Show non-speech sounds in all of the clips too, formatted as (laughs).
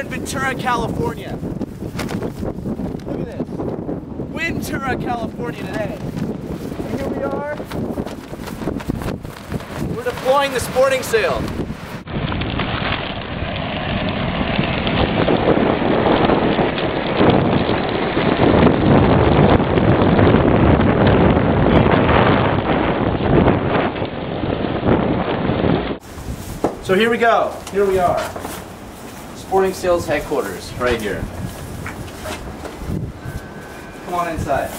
in Ventura, California. Look at this. Ventura, California today. And here we are. We're deploying the sporting sail. So here we go. Here we are. Sporting Sails headquarters, right here. Come on inside.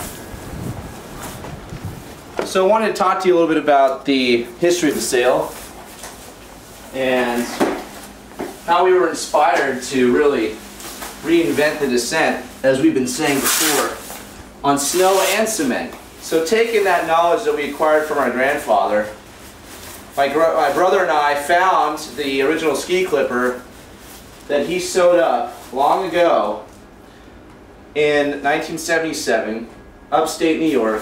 So I wanted to talk to you a little bit about the history of the sail and how we were inspired to really reinvent the descent, as we've been saying before, on snow and cement. So taking that knowledge that we acquired from our grandfather my, my brother and I found the original Ski Klipper that he sewed up long ago in 1977, upstate New York,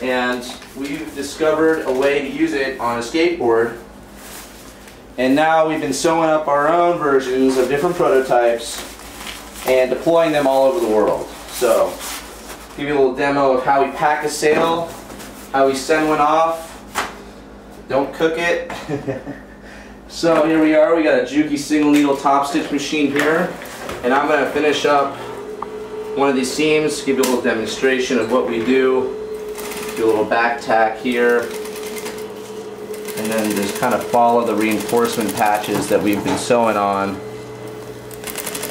and we've discovered a way to use it on a skateboard. And now we've been sewing up our own versions of different prototypes and deploying them all over the world. So, give you a little demo of how we pack a sail, how we send one off, don't cook it. (laughs) so here we are, we got a Juki single needle top stitch machine here. And I'm going to finish up one of these seams, give you a little demonstration of what we do. Do a little back tack here. And then just kind of follow the reinforcement patches that we've been sewing on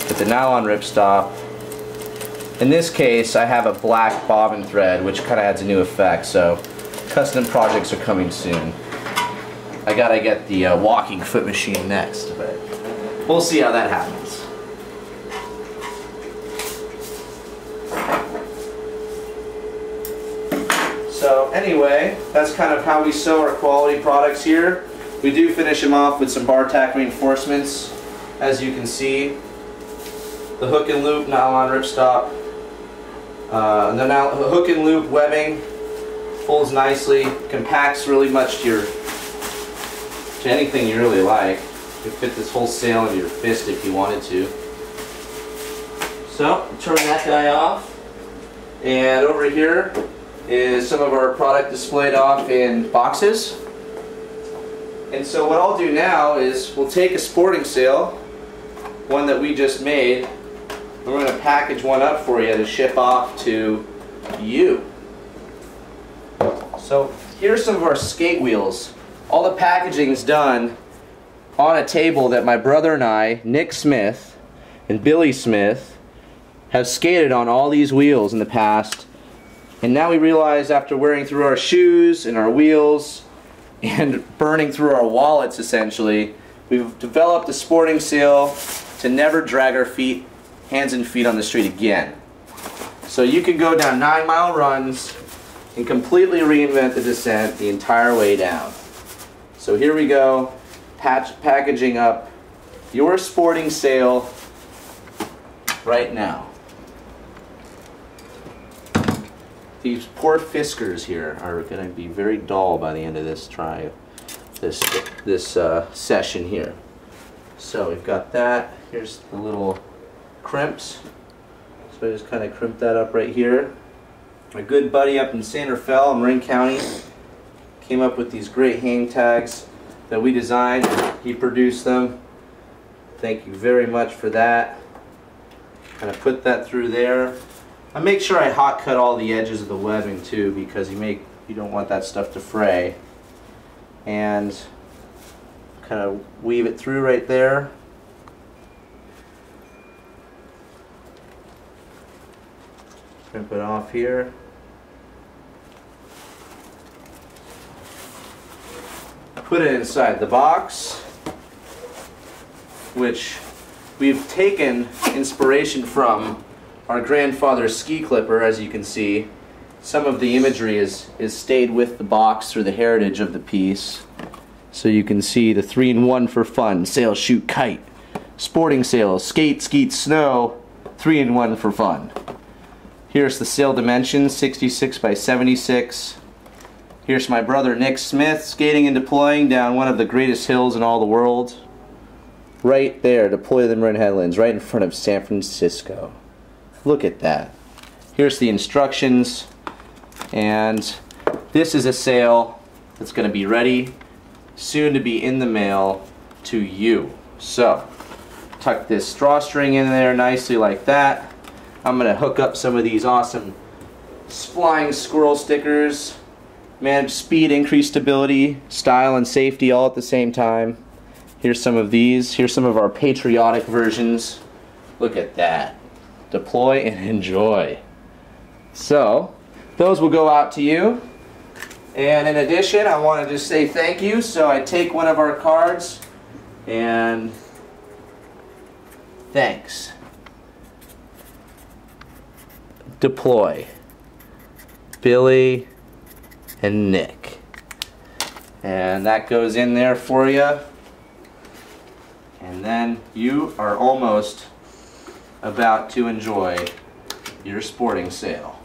with the nylon ripstop. In this case, I have a black bobbin thread, which kind of adds a new effect, so custom projects are coming soon. I gotta get the uh, walking foot machine next, but we'll see how that happens. So anyway, that's kind of how we sew our quality products here. We do finish them off with some bar tack reinforcements, as you can see. The hook and loop nylon ripstop. Uh, the hook and loop webbing folds nicely, compacts really much to your to anything you really like. You could fit this whole sail into your fist if you wanted to. So, turn that guy off. And over here is some of our product displayed off in boxes. And so what I'll do now is we'll take a sporting sail, one that we just made, and we're going to package one up for you to ship off to you. So here's some of our skate wheels all the packaging is done on a table that my brother and I, Nick Smith and Billy Smith, have skated on all these wheels in the past. And now we realize after wearing through our shoes and our wheels and (laughs) burning through our wallets essentially, we've developed a sporting seal to never drag our feet, hands and feet on the street again. So you can go down nine mile runs and completely reinvent the descent the entire way down. So here we go, patch, packaging up your sporting sail right now. These poor Fiskars here are going to be very dull by the end of this try, this this uh, session here. So we've got that. Here's the little crimps. So I just kind of crimp that up right here. My good buddy up in Santa Fe in Marin County came up with these great hang tags that we designed. He produced them. Thank you very much for that. Kind of put that through there. I make sure I hot cut all the edges of the webbing too because you make you don't want that stuff to fray. And kind of weave it through right there. Crimp it off here. Put it inside the box, which we've taken inspiration from our grandfather's Ski Klipper, as you can see. Some of the imagery is, is stayed with the box through the heritage of the piece. So you can see the three in one for fun, sail, shoot, kite, sporting sail, skate, skeet, snow, three in one for fun. Here's the sail dimensions, 66 by 76. Here's my brother Nick Smith skating and deploying down one of the greatest hills in all the world. right there, deploy the Marin Headlands, right in front of San Francisco. Look at that. Here's the instructions, and this is a sail that's going to be ready, soon to be in the mail to you. So, tuck this drawstring in there nicely like that. I'm going to hook up some of these awesome flying squirrel stickers manage speed, increase stability, style, and safety all at the same time. Here's some of these. Here's some of our patriotic versions. Look at that. Deploy and enjoy. So, those will go out to you. And in addition, I want to just say thank you. So I take one of our cards and thanks. Deploy. Billy and Nick. And that goes in there for you. And then you are almost about to enjoy your sporting sail.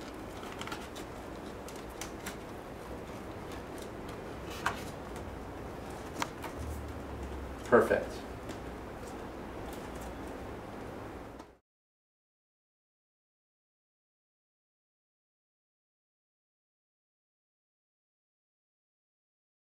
Perfect.